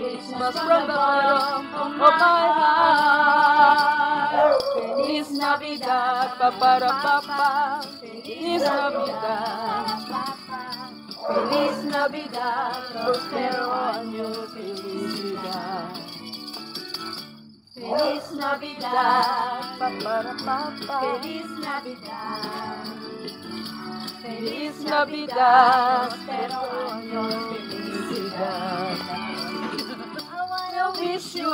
Christmas from the bottom of my heart. Feliz Navidad, paparapapa. Feliz Navidad. Feliz Navidad, prospero año, felicidad. Feliz Navidad, paparapapa. Feliz Navidad. Feliz Navidad, prospero año, felicidad.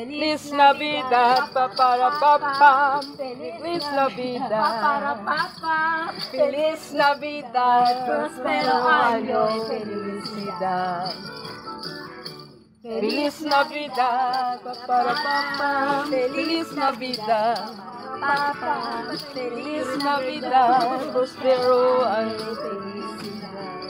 Feliz Navidad, paparapapam. Feliz Navidad. Papa. Feliz Navidad, prospero año, felicidad. Feliz Navidad, paparapapam. Feliz Navidad. Papa. Feliz Navidad, prospero año, felicidad.